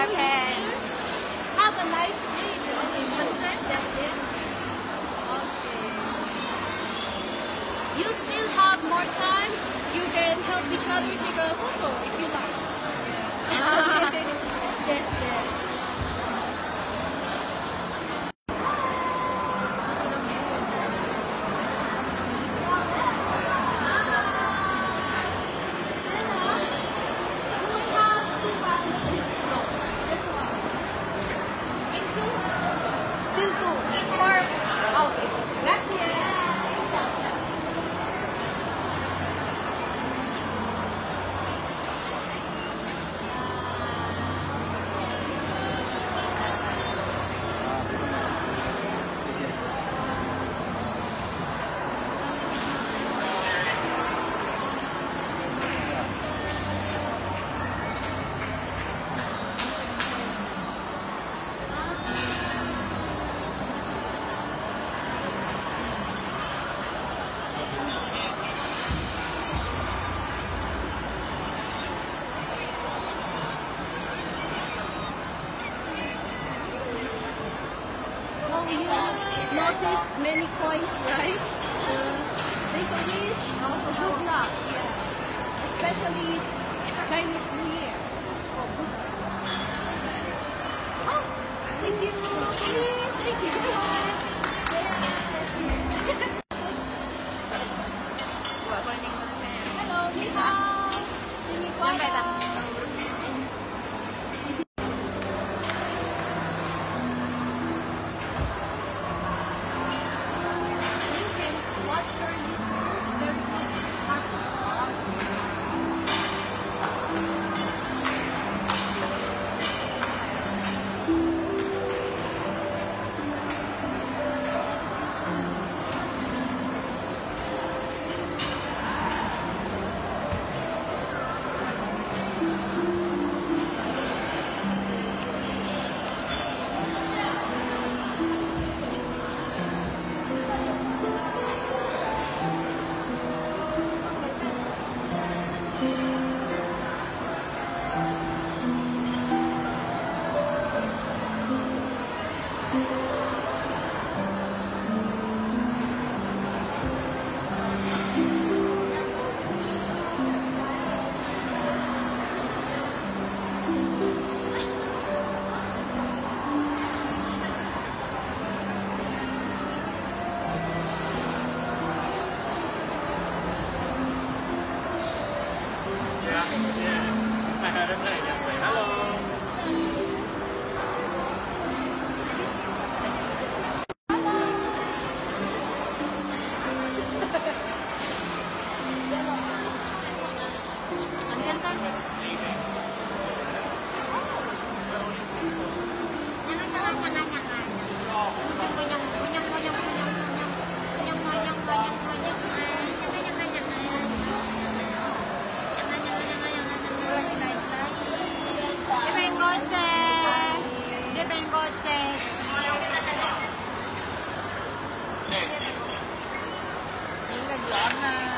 our. Have a nice day. Did you say time? That's it? Okay. You still have more time. You can help each other take a photo if you like. You many coins, right? Uh, make a wish, good luck. Yeah. Especially Chinese New Year. Oh, good. Oh, thank you. Thank you. Hello, ni. Xin chào. You đấy là dự án là